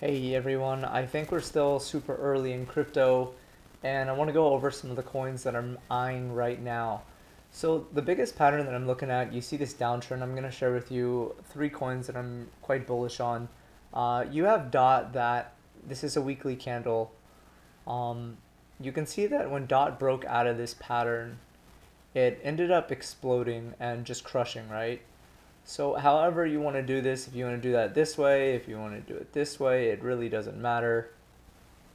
Hey everyone, I think we're still super early in crypto and I want to go over some of the coins that I'm eyeing right now. So the biggest pattern that I'm looking at, you see this downtrend, I'm going to share with you three coins that I'm quite bullish on. Uh, you have DOT that, this is a weekly candle. Um, you can see that when DOT broke out of this pattern, it ended up exploding and just crushing, right? So however you want to do this, if you want to do that this way, if you want to do it this way, it really doesn't matter.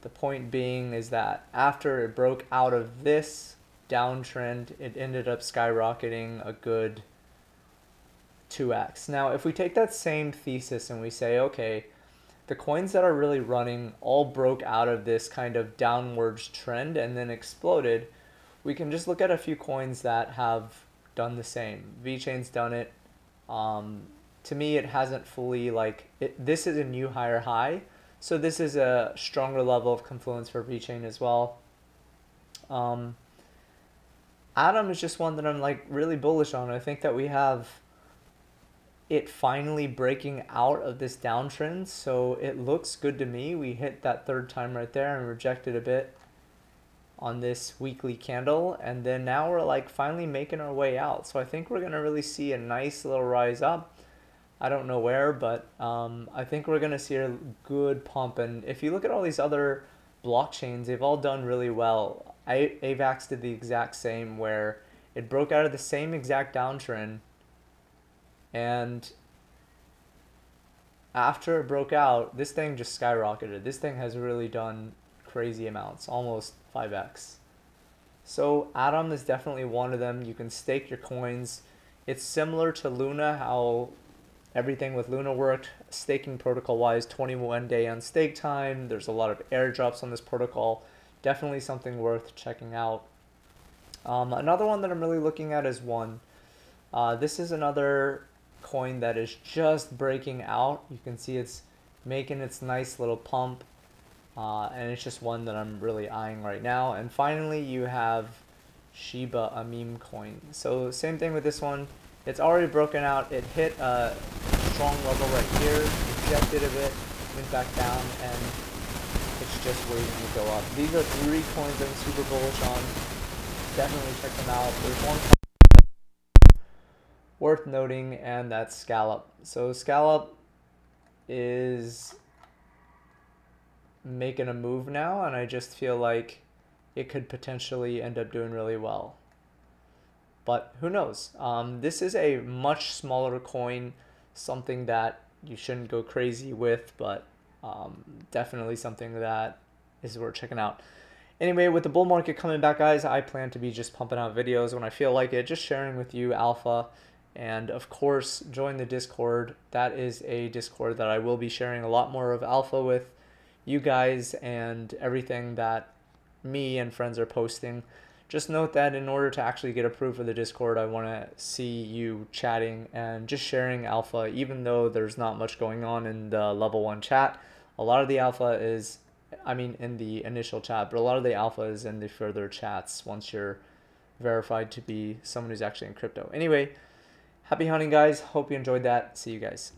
The point being is that after it broke out of this downtrend, it ended up skyrocketing a good 2x. Now, if we take that same thesis and we say, okay, the coins that are really running all broke out of this kind of downwards trend and then exploded, we can just look at a few coins that have done the same. VeChain's done it, um, to me, it hasn't fully like it, this is a new higher high, so this is a stronger level of confluence for VeChain as well. Um, Atom is just one that I'm like really bullish on. I think that we have it finally breaking out of this downtrend, so it looks good to me. We hit that third time right there and rejected a bit on this weekly candle and then now we're like finally making our way out. So i think we're going to really see a nice little rise up. I don't know where but um, i think we're going to see a good pump. And if you look at all these other blockchains they've all done really well. I, avax did the exact same where it broke out of the same exact downtrend and after it broke out this thing just skyrocketed. This thing has really done crazy amounts almost 5x. So Atom is definitely one of them. You can stake your coins. It's similar to Luna, how everything with Luna worked, staking protocol wise, 21 day on stake time. There's a lot of airdrops on this protocol. Definitely something worth checking out. Um, another one that I'm really looking at is one. Uh, this is another coin that is just breaking out. You can see it's making its nice little pump. Uh, and it's just one that I'm really eyeing right now. And finally, you have Shiba, a meme coin. So same thing with this one. It's already broken out. It hit a strong level right here, ejected a bit, went back down, and it's just waiting to go up. These are three coins I'm super bullish on. Definitely check them out. There's one worth noting, and that's Scallop. So Scallop is making a move now, and I just feel like it could potentially end up doing really well. But who knows? Um, this is a much smaller coin, something that you shouldn't go crazy with, but um, definitely something that is worth checking out. Anyway, with the bull market coming back, guys, I plan to be just pumping out videos when I feel like it, just sharing with you alpha. And of course, join the Discord. That is a Discord that I will be sharing a lot more of alpha with you guys and everything that me and friends are posting. Just note that in order to actually get approved for the Discord, I want to see you chatting and just sharing alpha, even though there's not much going on in the level one chat. A lot of the alpha is, I mean, in the initial chat, but a lot of the alpha is in the further chats once you're verified to be someone who's actually in crypto. Anyway, happy hunting, guys. Hope you enjoyed that. See you guys.